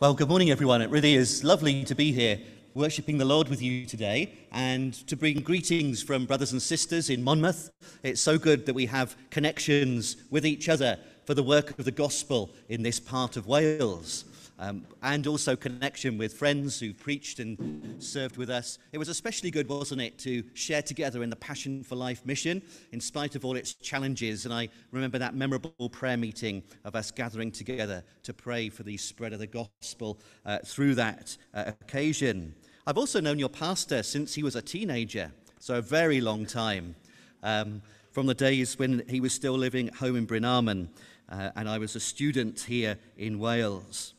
Well, good morning, everyone. It really is lovely to be here worshipping the Lord with you today and to bring greetings from brothers and sisters in Monmouth. It's so good that we have connections with each other for the work of the gospel in this part of Wales um, and also connection with friends who preached and served with us. It was especially good, wasn't it, to share together in the Passion for Life mission in spite of all its challenges. And I remember that memorable prayer meeting of us gathering together to pray for the spread of the gospel uh, through that uh, occasion. I've also known your pastor since he was a teenager, so a very long time. Um, from the days when he was still living at home in Brynamman, uh, and I was a student here in Wales.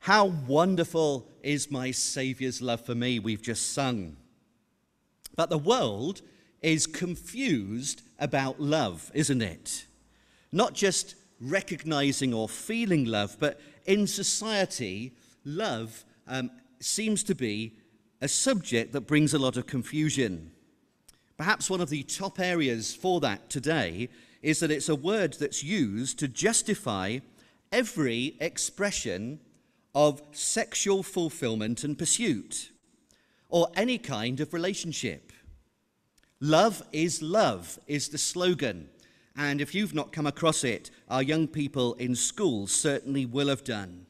How wonderful is my Saviour's love for me, we've just sung. But the world is confused about love, isn't it? Not just recognizing or feeling love, but in society, love um, seems to be a subject that brings a lot of confusion. Perhaps one of the top areas for that today is that it's a word that's used to justify every expression of sexual fulfillment and pursuit, or any kind of relationship. Love is love, is the slogan. And if you've not come across it, our young people in schools certainly will have done.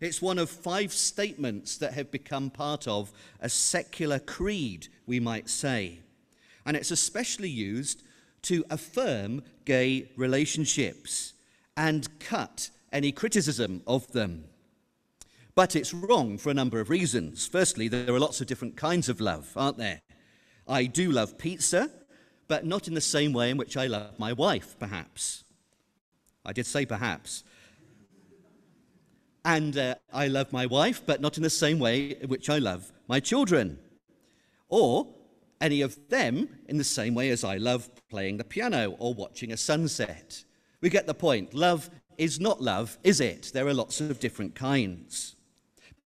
It's one of five statements that have become part of a secular creed, we might say. And it's especially used to affirm gay relationships and cut any criticism of them. But it's wrong for a number of reasons. Firstly, there are lots of different kinds of love, aren't there? I do love pizza, but not in the same way in which I love my wife, perhaps. I did say perhaps. And uh, I love my wife, but not in the same way in which I love my children. Or any of them in the same way as I love playing the piano or watching a sunset. We get the point. Love is not love, is it? There are lots of different kinds.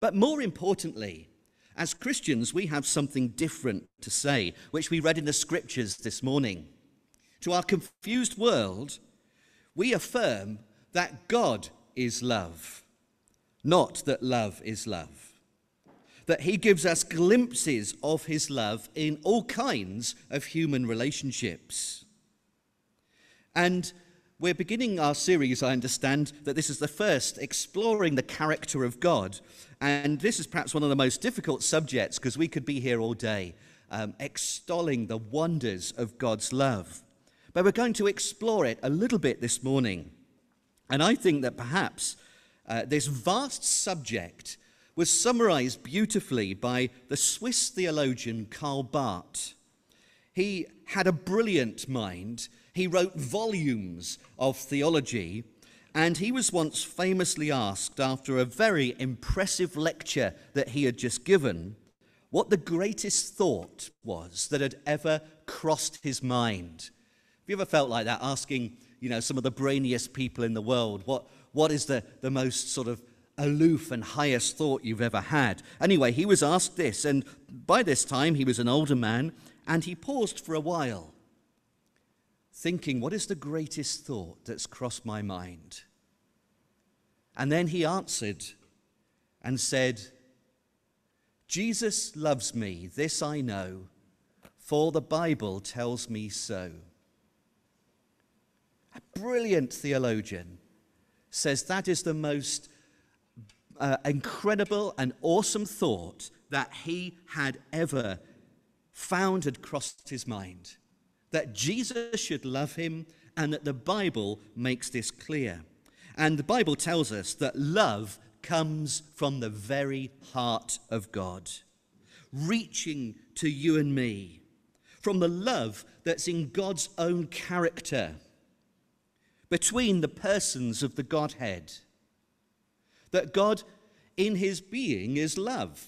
But more importantly, as Christians, we have something different to say, which we read in the scriptures this morning. To our confused world, we affirm that God is love, not that love is love. That he gives us glimpses of his love in all kinds of human relationships. And we're beginning our series, I understand, that this is the first exploring the character of God. And this is perhaps one of the most difficult subjects because we could be here all day um, extolling the wonders of God's love. But we're going to explore it a little bit this morning. And I think that perhaps uh, this vast subject was summarized beautifully by the Swiss theologian Karl Barth. He had a brilliant mind he wrote volumes of theology, and he was once famously asked, after a very impressive lecture that he had just given, what the greatest thought was that had ever crossed his mind. Have you ever felt like that, asking, you know, some of the brainiest people in the world, what, what is the, the most sort of aloof and highest thought you've ever had? Anyway, he was asked this, and by this time he was an older man, and he paused for a while thinking, What is the greatest thought that's crossed my mind? And then he answered and said, Jesus loves me, this I know, for the Bible tells me so. A brilliant theologian says that is the most uh, incredible and awesome thought that he had ever found had crossed his mind that Jesus should love him and that the Bible makes this clear. And the Bible tells us that love comes from the very heart of God, reaching to you and me, from the love that's in God's own character between the persons of the Godhead. That God, in his being, is love.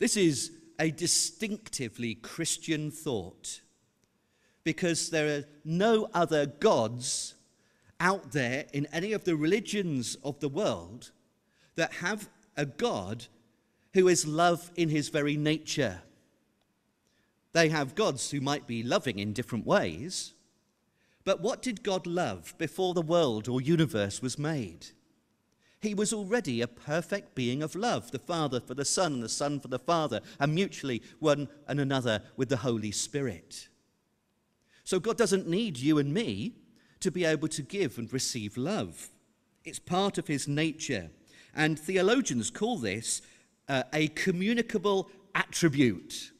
This is a distinctively Christian thought because there are no other gods out there in any of the religions of the world that have a God who is love in his very nature. They have gods who might be loving in different ways. But what did God love before the world or universe was made? He was already a perfect being of love, the Father for the Son, and the Son for the Father, and mutually one and another with the Holy Spirit. So God doesn't need you and me to be able to give and receive love. It's part of his nature. And theologians call this uh, a communicable attribute.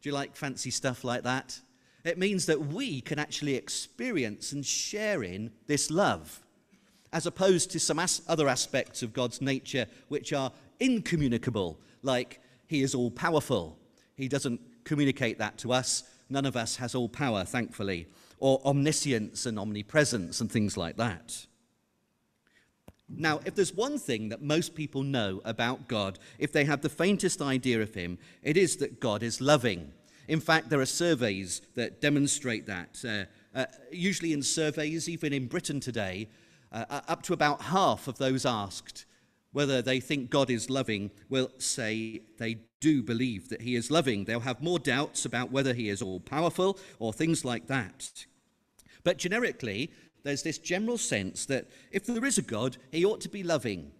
Do you like fancy stuff like that? It means that we can actually experience and share in this love as opposed to some as- other aspects of God's nature which are incommunicable, like He is all powerful. He doesn't communicate that to us. None of us has all power, thankfully, or omniscience and omnipresence and things like that. Now, if there's one thing that most people know about God, if they have the faintest idea of Him, it is that God is loving. In fact, there are surveys that demonstrate that. Uh, uh, usually, in surveys, even in Britain today, uh, up to about half of those asked whether they think God is loving will say they do believe that He is loving. They'll have more doubts about whether He is all powerful or things like that. But generically, there's this general sense that if there is a God, He ought to be loving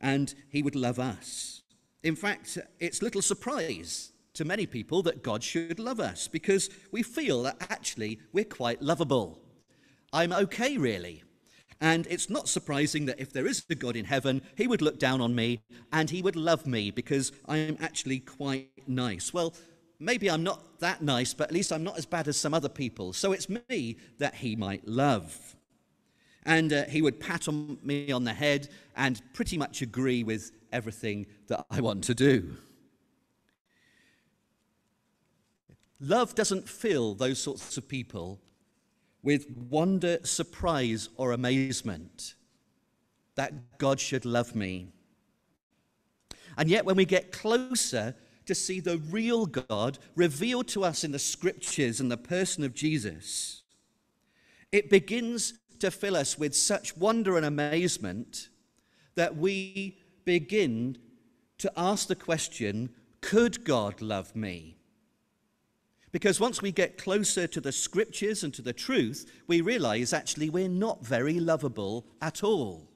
and He would love us. In fact, it's little surprise to many people that God should love us because we feel that actually we're quite lovable. I'm okay, really. And it's not surprising that if there is a God in heaven, he would look down on me and he would love me because I am actually quite nice. Well, maybe I'm not that nice, but at least I'm not as bad as some other people. So it's me that he might love. And uh, he would pat on me on the head and pretty much agree with everything that I want to do. Love doesn't fill those sorts of people with wonder, surprise, or amazement that God should love me. And yet, when we get closer to see the real God revealed to us in the scriptures and the person of Jesus, it begins to fill us with such wonder and amazement that we begin to ask the question could God love me? Because once we get closer to the scriptures and to the truth, we realize actually we're not very lovable at all.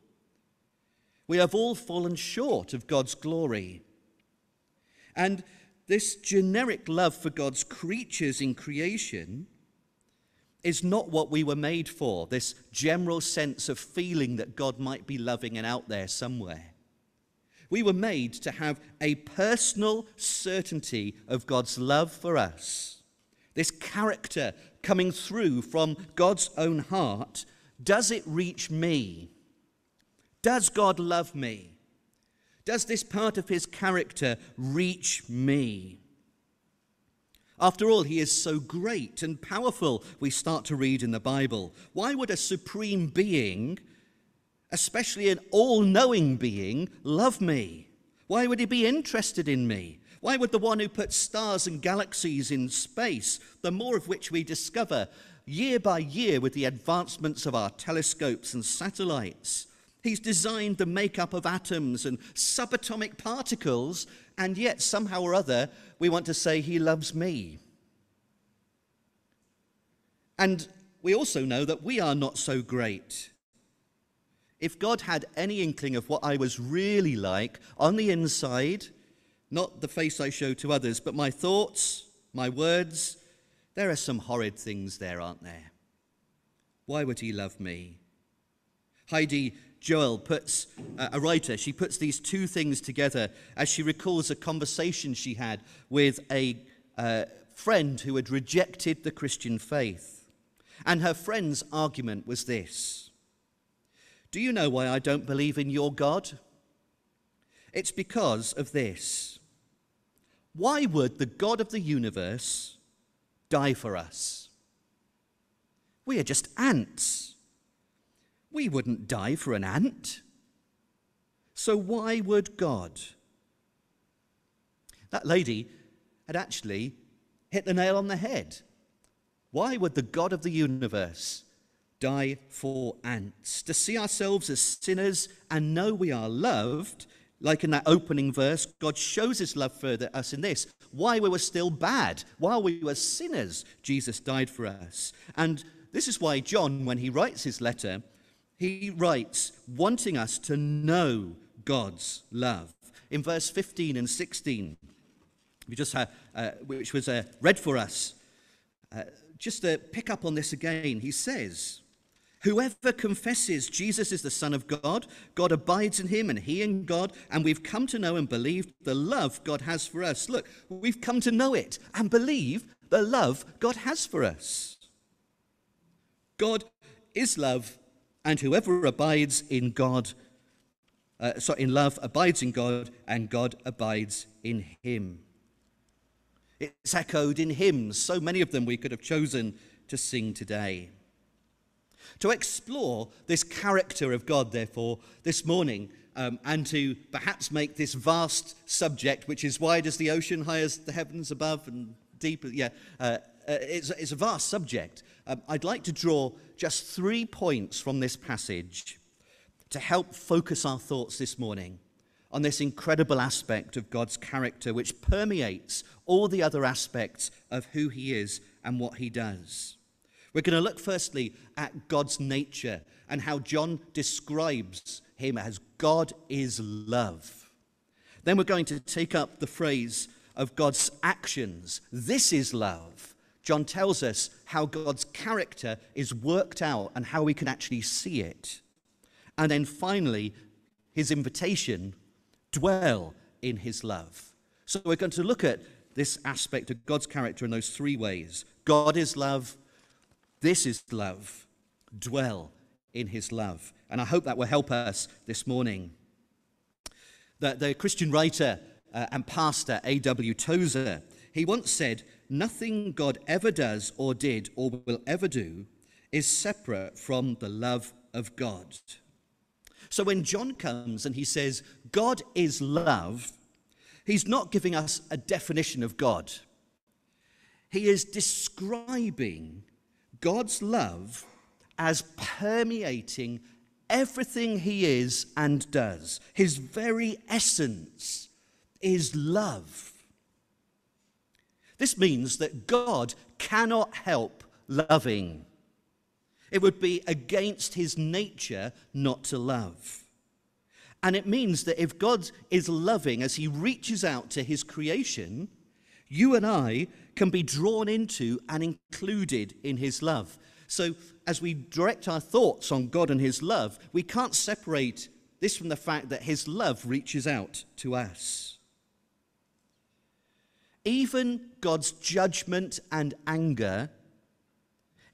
We have all fallen short of God's glory. And this generic love for God's creatures in creation is not what we were made for, this general sense of feeling that God might be loving and out there somewhere. We were made to have a personal certainty of God's love for us this character coming through from God's own heart, does it reach me? Does God love me? Does this part of his character reach me? After all, he is so great and powerful, we start to read in the Bible. Why would a supreme being, especially an all knowing being, love me? Why would he be interested in me? Why would the one who puts stars and galaxies in space, the more of which we discover year by year with the advancements of our telescopes and satellites, he's designed the makeup of atoms and subatomic particles, and yet somehow or other we want to say he loves me. And we also know that we are not so great. If God had any inkling of what I was really like on the inside, not the face I show to others, but my thoughts, my words. There are some horrid things there, aren't there? Why would he love me? Heidi Joel puts, uh, a writer, she puts these two things together as she recalls a conversation she had with a uh, friend who had rejected the Christian faith. And her friend's argument was this Do you know why I don't believe in your God? It's because of this. Why would the God of the universe die for us? We are just ants. We wouldn't die for an ant. So why would God? That lady had actually hit the nail on the head. Why would the God of the universe die for ants? To see ourselves as sinners and know we are loved like in that opening verse, God shows his love for us in this. While we were still bad, while we were sinners, Jesus died for us. And this is why John, when he writes his letter, he writes wanting us to know God's love. In verse 15 and 16, we just had, uh, which was uh, read for us, uh, just to pick up on this again, he says, Whoever confesses Jesus is the Son of God, God abides in him and he in God, and we've come to know and believe the love God has for us. Look, we've come to know it and believe the love God has for us. God is love, and whoever abides in God, uh, so in love, abides in God, and God abides in him. It's echoed in hymns, so many of them we could have chosen to sing today. To explore this character of God, therefore, this morning, um, and to perhaps make this vast subject, which is wide as the ocean, high as the heavens above, and deep, yeah, uh, uh, it's, it's, a vast subject. Um, I'd like to draw just three points from this passage to help focus our thoughts this morning on this incredible aspect of God's character, which permeates all the other aspects of who He is and what He does. We're going to look firstly at God's nature and how John describes Him as God is love. Then we're going to take up the phrase of God's actions. This is love. John tells us how God's character is worked out and how we can actually see it. And then finally, his invitation dwell in his love. So we're going to look at this aspect of God's character in those three ways God is love, this is love, dwell in his love. And I hope that will help us this morning. The, the Christian writer uh, and pastor A.W. Tozer, he once said, Nothing God ever does or did or will ever do is separate from the love of God. So when John comes and he says, God is love, he's not giving us a definition of God. He is describing God's love as permeating everything he is and does. His very essence is love. This means that God cannot help loving. It would be against his nature not to love. And it means that if God is loving as he reaches out to his creation, you and I can be drawn into and included in his love. So, as we direct our thoughts on God and his love, we can't separate this from the fact that his love reaches out to us. Even God's judgment and anger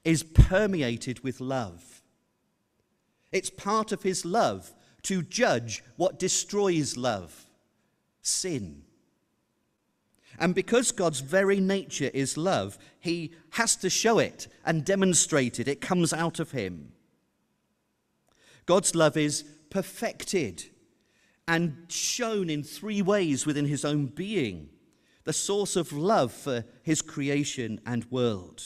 is permeated with love. It's part of his love to judge what destroys love sin. And because God's very nature is love, he has to show it and demonstrate it. It comes out of him. God's love is perfected and shown in three ways within his own being the source of love for his creation and world.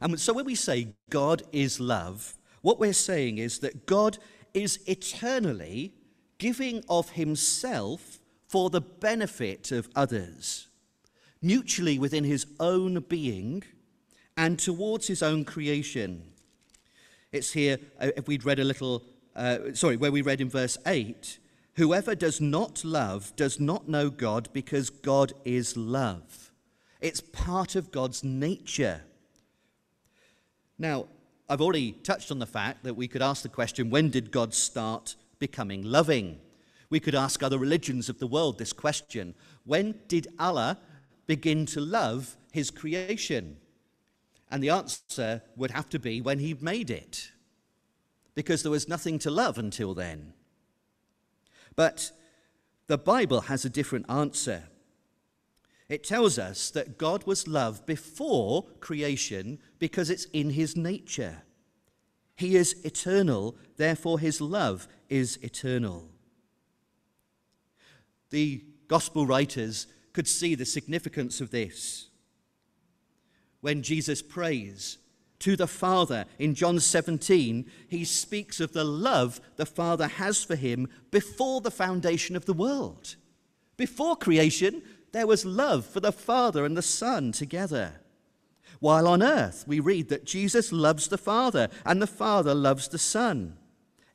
And so when we say God is love, what we're saying is that God is eternally giving of himself for the benefit of others, mutually within his own being and towards his own creation. It's here, uh, if we'd read a little, uh, sorry, where we read in verse 8 Whoever does not love does not know God because God is love. It's part of God's nature. Now, I've already touched on the fact that we could ask the question when did God start becoming loving? We could ask other religions of the world this question when did Allah begin to love his creation? And the answer would have to be when he made it, because there was nothing to love until then. But the Bible has a different answer. It tells us that God was love before creation because it's in his nature. He is eternal, therefore, his love is eternal. The gospel writers could see the significance of this. When Jesus prays to the Father in John 17, he speaks of the love the Father has for him before the foundation of the world. Before creation, there was love for the Father and the Son together. While on earth, we read that Jesus loves the Father and the Father loves the Son.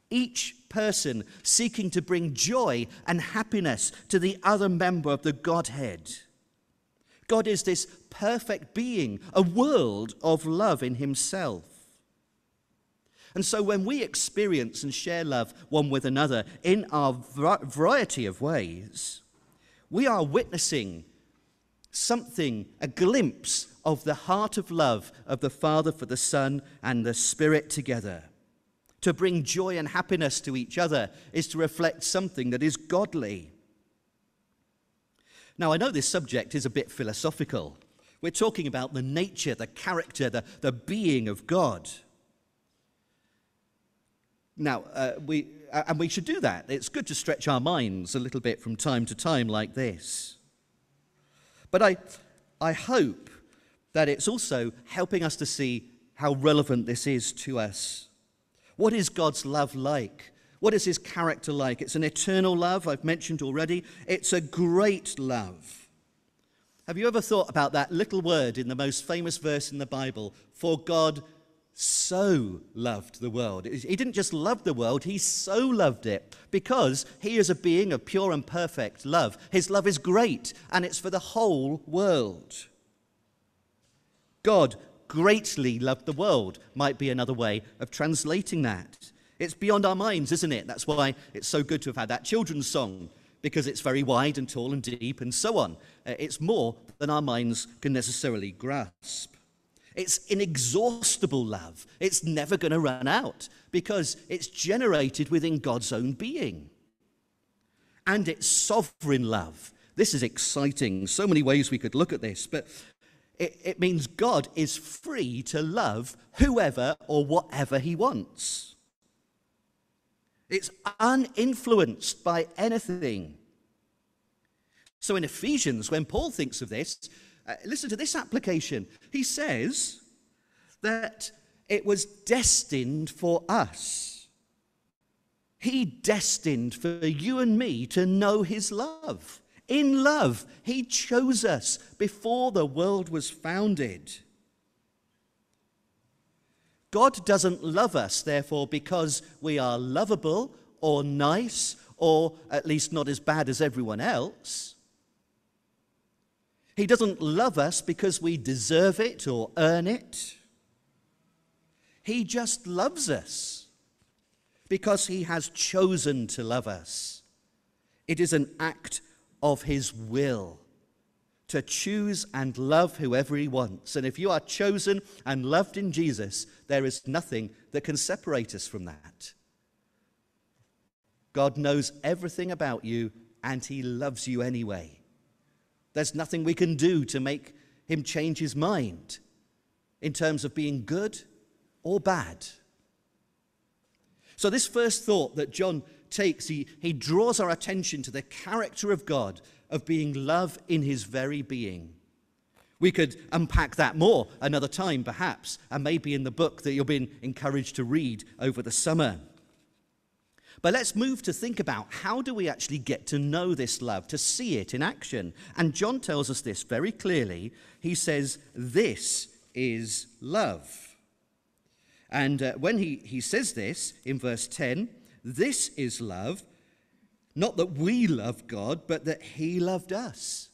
Each person seeking to bring joy and happiness to the other member of the Godhead. God is this perfect being, a world of love in himself. And so when we experience and share love one with another in our variety of ways, we are witnessing something, a glimpse of the heart of love of the Father for the Son and the Spirit together. To bring joy and happiness to each other is to reflect something that is godly. Now, I know this subject is a bit philosophical. We're talking about the nature, the character, the, the being of God. Now, uh, we, uh, and we should do that. It's good to stretch our minds a little bit from time to time like this. But I, I hope that it's also helping us to see how relevant this is to us. What is God's love like? What is his character like? It's an eternal love, I've mentioned already. It's a great love. Have you ever thought about that little word in the most famous verse in the Bible? For God so loved the world. He didn't just love the world, he so loved it because he is a being of pure and perfect love. His love is great and it's for the whole world. God greatly loved the world, might be another way of translating that. It's beyond our minds, isn't it? That's why it's so good to have had that children's song because it's very wide and tall and deep and so on. Uh, it's more than our minds can necessarily grasp. It's inexhaustible love. It's never going to run out because it's generated within God's own being. And it's sovereign love. This is exciting. So many ways we could look at this, but it, it means God is free to love whoever or whatever he wants. It's uninfluenced by anything. So in Ephesians, when Paul thinks of this, uh, listen to this application. He says that it was destined for us. He destined for you and me to know his love. In love, he chose us before the world was founded. God doesn't love us, therefore, because we are lovable or nice or at least not as bad as everyone else. He doesn't love us because we deserve it or earn it. He just loves us because he has chosen to love us. It is an act of his will to choose and love whoever he wants. And if you are chosen and loved in Jesus, there is nothing that can separate us from that. God knows everything about you and he loves you anyway. There's nothing we can do to make him change his mind in terms of being good or bad. So, this first thought that John takes, he, he draws our attention to the character of God of being love in his very being. We could unpack that more another time, perhaps, and maybe in the book that you've been encouraged to read over the summer. But let's move to think about how do we actually get to know this love, to see it in action. And John tells us this very clearly. He says, This is love. And uh, when he, he says this in verse 10, this is love, not that we love God, but that he loved us.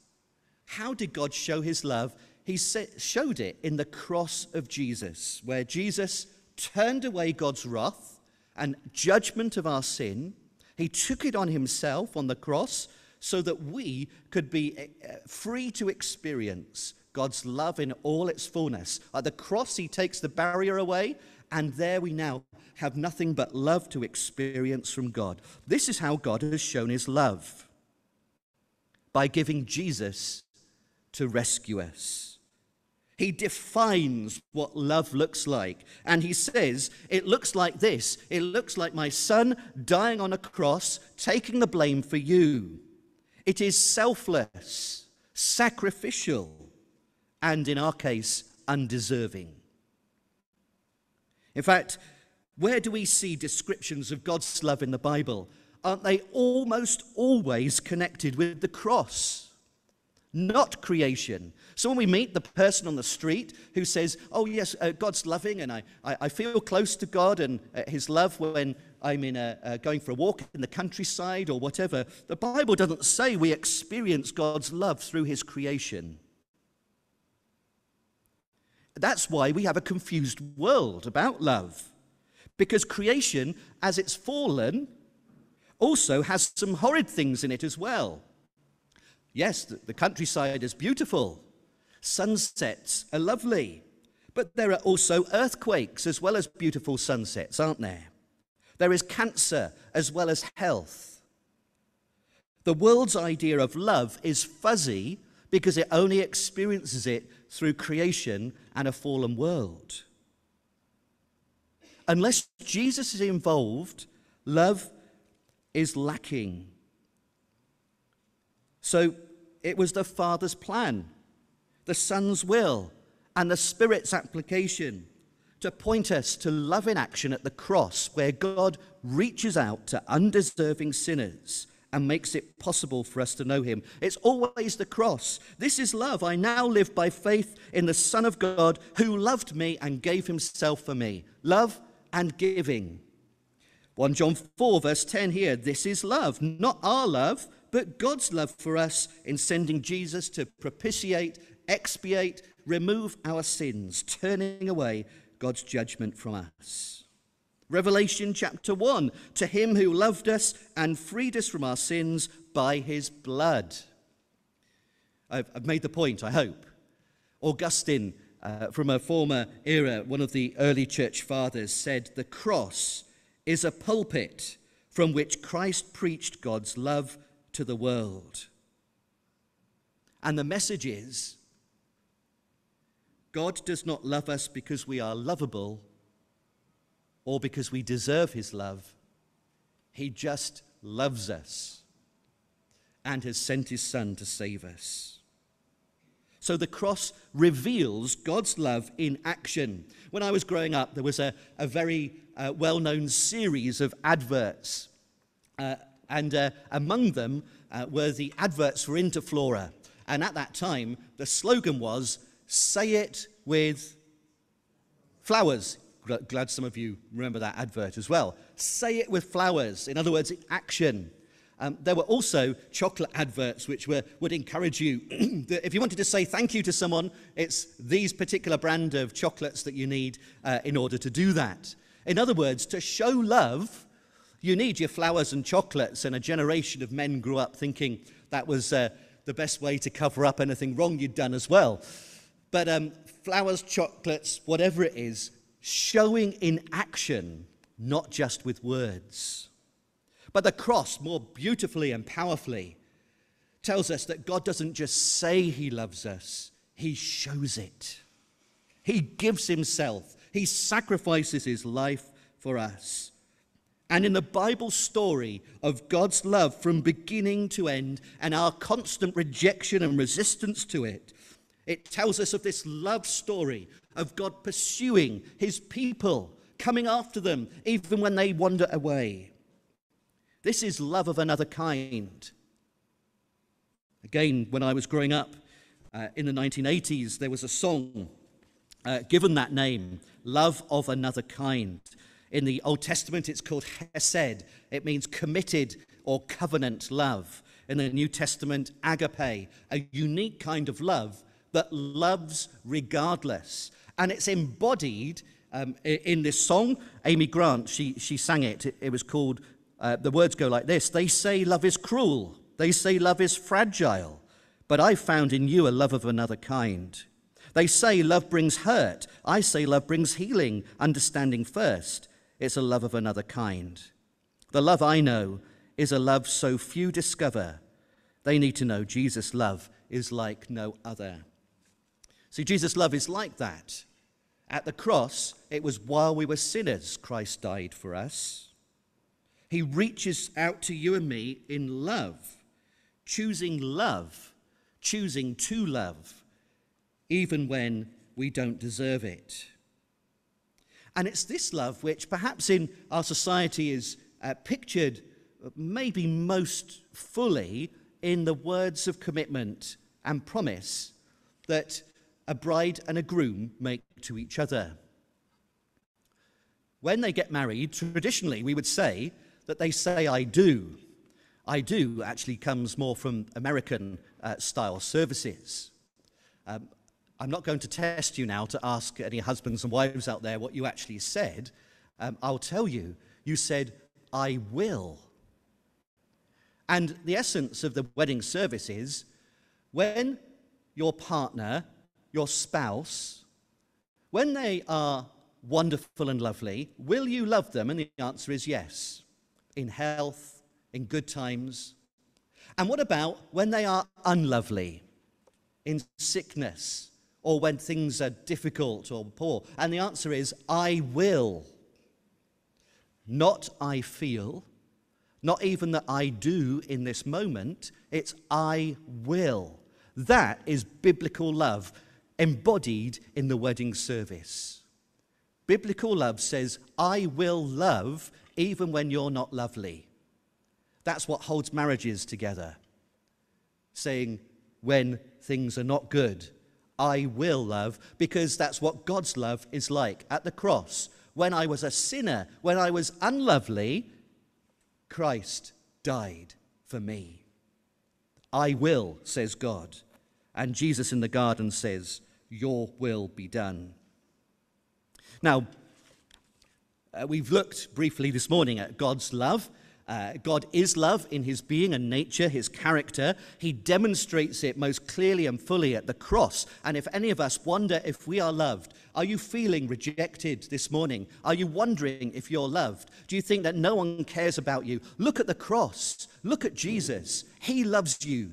How did God show his love? He showed it in the cross of Jesus, where Jesus turned away God's wrath and judgment of our sin. He took it on himself on the cross so that we could be eh, eh, free to experience God's love in all its fullness. At the cross, he takes the barrier away, and there we now have nothing but love to experience from God. This is how God has shown his love by giving Jesus to rescue us. He defines what love looks like. And he says, It looks like this. It looks like my son dying on a cross, taking the blame for you. It is selfless, sacrificial, and in our case, undeserving. In fact, where do we see descriptions of God's love in the Bible? Aren't they almost always connected with the cross? not creation. So when we meet the person on the street who says, Oh, yes, uh, God's loving, and I, I, I, feel close to God and uh, His love when I'm in a, uh, going for a walk in the countryside or whatever, the Bible doesn't say we experience God's love through His creation. That's why we have a confused world about love. Because creation, as it's fallen, also has some horrid things in it as well. Yes, the countryside is beautiful, sunsets are lovely, but there are also earthquakes as well as beautiful sunsets, aren't there? There is cancer as well as health. The world's idea of love is fuzzy because it only experiences it through creation and a fallen world. Unless Jesus is involved, love is lacking. So it was the Father's plan, the Son's will, and the Spirit's application to point us to love in action at the cross, where God reaches out to undeserving sinners and makes it possible for us to know him. It's always the cross. This is love. I now live by faith in the Son of God who loved me and gave himself for me. Love and giving. 1 John 4, verse 10 here this is love, not our love, but God's love for us in sending Jesus to propitiate, expiate, remove our sins, turning away God's judgment from us. Revelation chapter 1 To him who loved us and freed us from our sins by his blood. I've, made the point, I hope. Augustine, uh, from a former era, one of the early church fathers, said, The cross is a pulpit from which Christ preached God's love to the world. And the message is God does not love us because we are lovable or because we deserve his love. He just loves us and has sent his son to save us. So the cross reveals God's love in action. When I was growing up, there was a, a very uh, well known series of adverts uh, and uh, among them uh, were the adverts for Interflora. And at that time, the slogan was, say it with flowers. Glad some of you remember that advert as well. Say it with flowers. In other words, action. Um, there were also chocolate adverts which were, would encourage you that if you wanted to say thank you to someone, it's these particular brand of chocolates that you need uh, in order to do that. In other words, to show love, you need your flowers and chocolates, and a generation of men grew up thinking that was uh, the best way to cover up anything wrong you'd done as well. But um, flowers, chocolates, whatever it is, showing in action, not just with words. But the cross, more beautifully and powerfully, tells us that God doesn't just say he loves us, he shows it. He gives himself, he sacrifices his life for us. And in the Bible story of God's love from beginning to end and our constant rejection and resistance to it, it tells us of this love story of God pursuing his people, coming after them, even when they wander away. This is love of another kind. Again, when I was growing up uh, in the 1980s, there was a song uh, given that name, Love of Another Kind. In the Old Testament, it's called hesed. It means committed or covenant love. In the New Testament, agape, a unique kind of love that loves regardless. And it's embodied um, in this song. Amy Grant, she, she sang it. It, it was called, uh, the words go like this They say love is cruel, they say love is fragile, but I found in you a love of another kind. They say love brings hurt. I say love brings healing, understanding first. It's a love of another kind. The love I know is a love so few discover. They need to know Jesus' love is like no other. See, Jesus' love is like that. At the cross, it was while we were sinners, Christ died for us. He reaches out to you and me in love, choosing love, choosing to love, even when we don't deserve it. And it's this love which perhaps in our society is uh, pictured maybe most fully in the words of commitment and promise that a bride and a groom make to each other. When they get married, traditionally we would say that they say, I do. I do actually comes more from American uh, style services. Um, I'm not going to test you now to ask any husbands and wives out there what you actually said. Um, I'll tell you, you said, I will. And the essence of the wedding service is when your partner, your spouse, when they are wonderful and lovely, will you love them? And the answer is yes. In health, in good times. And what about when they are unlovely, in sickness, or when things are difficult or poor? And the answer is I will. Not I feel, not even that I do in this moment, it's I will. That is biblical love embodied in the wedding service. Biblical love says, I will love even when you're not lovely. That's what holds marriages together. Saying, when things are not good, I will love, because that's what God's love is like. At the cross, when I was a sinner, when I was unlovely, Christ died for me. I will, says God. And Jesus in the garden says, Your will be done. Now, uh, we've looked briefly this morning at God's love. Uh, God is love in his being and nature, his character. He demonstrates it most clearly and fully at the cross. And if any of us wonder if we are loved, are you feeling rejected this morning? Are you wondering if you're loved? Do you think that no one cares about you? Look at the cross. Look at Jesus. He loves you.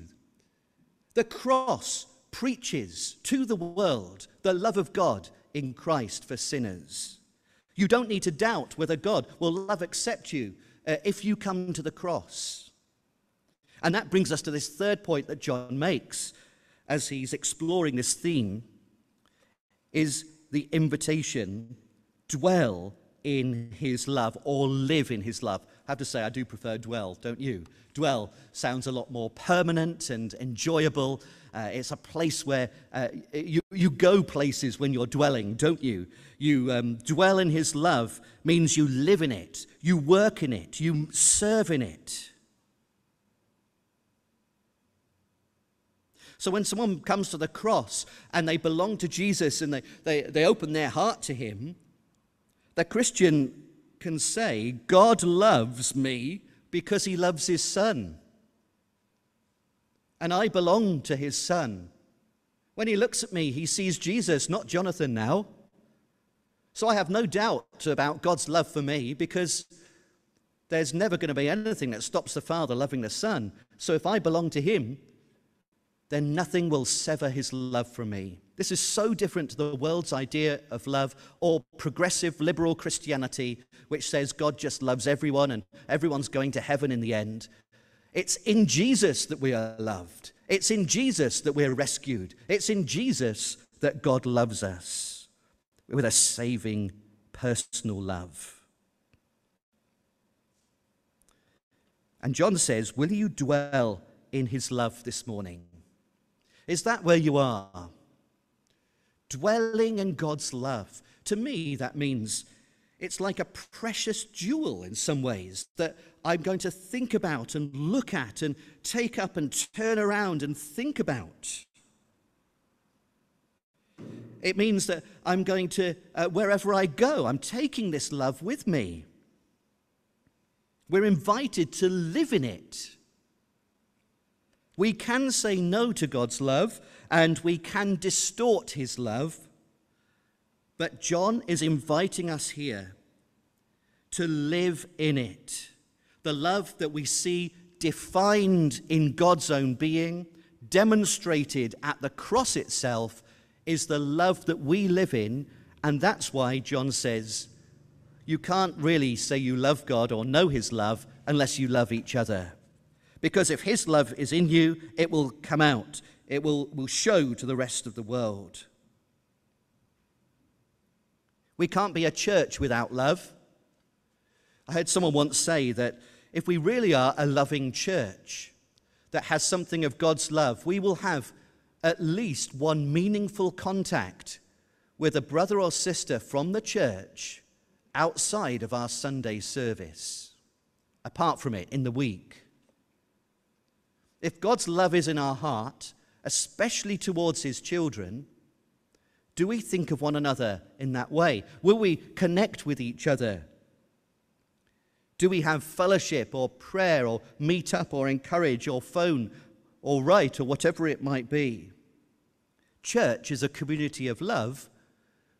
The cross preaches to the world the love of God in Christ for sinners. You don't need to doubt whether God will love accept you uh, if you come to the cross. And that brings us to this third point that John makes as he's exploring this theme is the invitation dwell in his love or live in his love. I have to say, I do prefer dwell, don't you? Dwell sounds a lot more permanent and enjoyable. Uh, it's a place where uh, you, you go places when you're dwelling, don't you? You um, dwell in his love means you live in it, you work in it, you serve in it. So when someone comes to the cross and they belong to Jesus and they, they, they open their heart to him, the Christian can say, God loves me because he loves his son. And I belong to his son. When he looks at me, he sees Jesus, not Jonathan now. So I have no doubt about God's love for me because there's never going to be anything that stops the Father loving the Son. So if I belong to him, then nothing will sever his love from me. This is so different to the world's idea of love or progressive liberal Christianity, which says God just loves everyone and everyone's going to heaven in the end. It's in Jesus that we are loved. It's in Jesus that we're rescued. It's in Jesus that God loves us with a saving personal love. And John says, Will you dwell in his love this morning? Is that where you are? dwelling in God's love. To me, that means it's like a precious jewel in some ways that I'm going to think about and look at and take up and turn around and think about. It means that I'm going to, uh, wherever I go, I'm taking this love with me. We're invited to live in it. We can say no to God's love and we can distort his love. But John is inviting us here to live in it. The love that we see defined in God's own being, demonstrated at the cross itself, is the love that we live in. And that's why John says, you can't really say you love God or know his love unless you love each other. Because if his love is in you, it will come out it will, will show to the rest of the world. We can't be a church without love. I heard someone once say that if we really are a loving church that has something of God's love, we will have at least one meaningful contact with a brother or sister from the church outside of our Sunday service, apart from it in the week. If God's love is in our heart, especially towards his children, do we think of one another in that way? Will we connect with each other? Do we have fellowship or prayer or meet up or encourage or phone or write or whatever it might be? Church is a community of love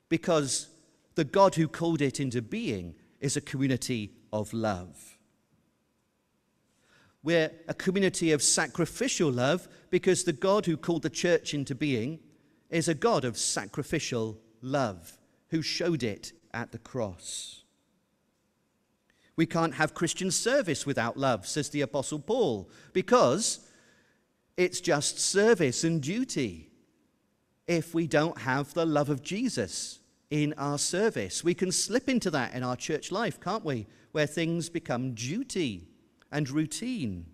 because the God who called it into being is a community of love. We're a community of sacrificial love because the God who called the church into being is a God of sacrificial love who showed it at the cross. We can't have Christian service without love, says the Apostle Paul, because it's just service and duty if we don't have the love of Jesus in our service. We can slip into that in our church life, can't we? Where things become duty and routine.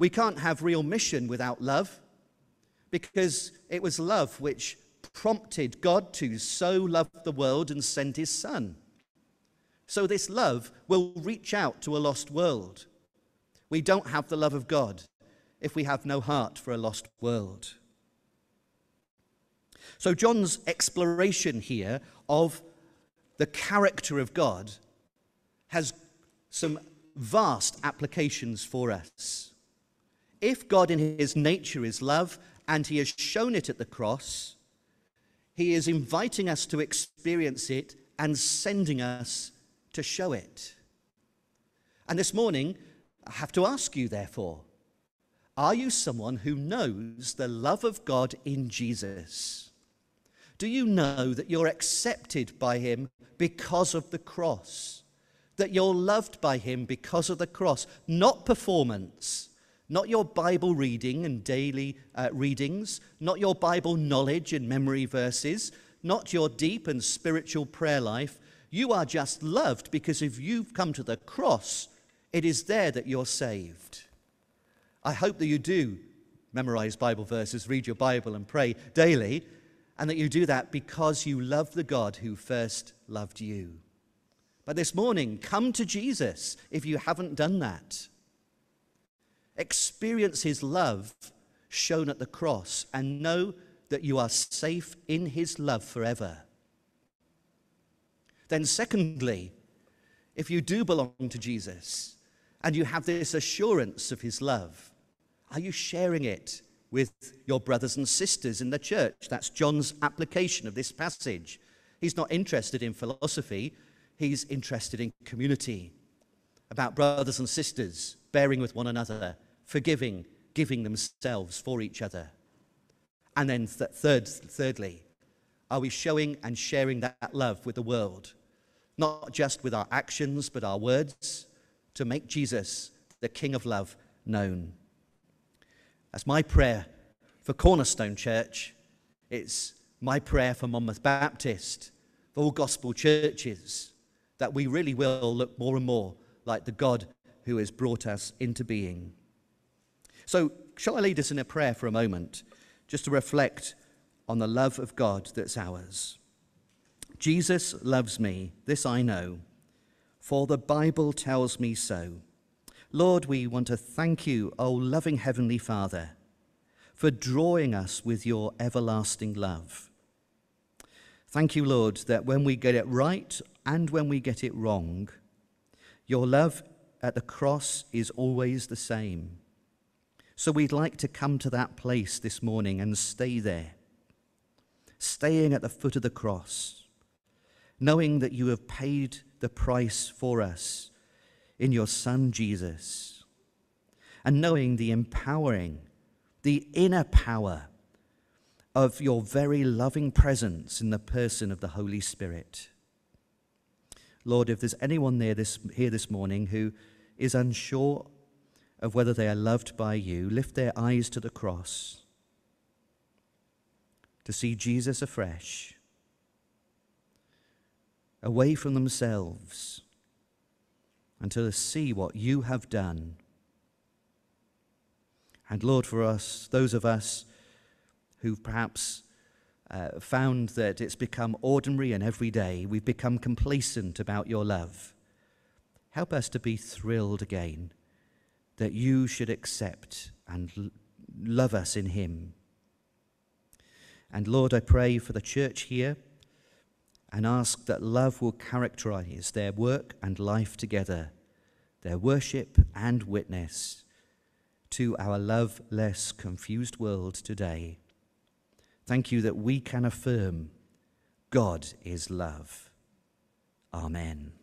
We can't have real mission without love because it was love which prompted God to so love the world and send his Son. So this love will reach out to a lost world. We don't have the love of God if we have no heart for a lost world. So, John's exploration here of the character of God has some vast applications for us. If God in his nature is love and he has shown it at the cross, he is inviting us to experience it and sending us to show it. And this morning, I have to ask you, therefore, are you someone who knows the love of God in Jesus? Do you know that you're accepted by him because of the cross? That you're loved by him because of the cross, not performance, not your Bible reading and daily uh, readings, not your Bible knowledge and memory verses, not your deep and spiritual prayer life. You are just loved because if you've come to the cross, it is there that you're saved. I hope that you do memorize Bible verses, read your Bible, and pray daily and that you do that because you love the God who first loved you. But this morning, come to Jesus if you haven't done that. Experience his love shown at the cross and know that you are safe in his love forever. Then, secondly, if you do belong to Jesus and you have this assurance of his love, are you sharing it with your brothers and sisters in the church. That's John's application of this passage. He's not interested in philosophy, he's interested in community, about brothers and sisters bearing with one another, forgiving, giving themselves for each other. And then, th- third, thirdly, are we showing and sharing that love with the world? Not just with our actions, but our words, to make Jesus, the King of love, known. That's my prayer for Cornerstone Church. It's my prayer for Monmouth Baptist, for all gospel churches, that we really will look more and more like the God who has brought us into being. So, shall I lead us in a prayer for a moment, just to reflect on the love of God that's ours? Jesus loves me, this I know, for the Bible tells me so. Lord, we want to thank you, O loving Heavenly Father, for drawing us with your everlasting love. Thank you, Lord, that when we get it right and when we get it wrong, your love at the cross is always the same. So we'd like to come to that place this morning and stay there, staying at the foot of the cross, knowing that you have paid the price for us in your Son Jesus, and knowing the empowering, the inner power of your very loving presence in the person of the Holy Spirit. Lord, if there's anyone there this, here this morning who is unsure of whether they are loved by you, lift their eyes to the cross to see Jesus afresh, away from themselves and to see what you have done. And Lord, for us, those of us who've perhaps uh, found that it's become ordinary and everyday, we've become complacent about your love. Help us to be thrilled again that you should accept and l- love us in him. And Lord, I pray for the church here and ask that love will characterize their work and life together, their worship and witness to our love-less, confused world today. Thank you that we can affirm God is love. Amen.